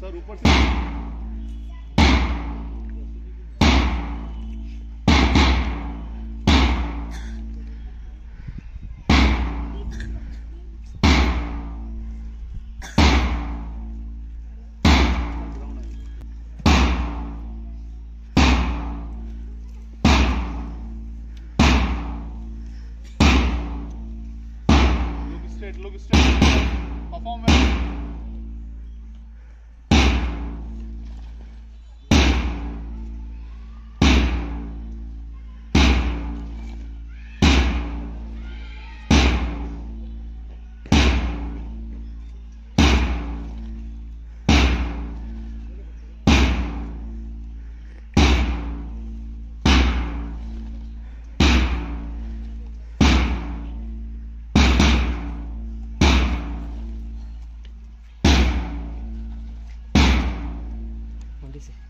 Sir ऊपर से Look straight, look straight. Perform well. bendice.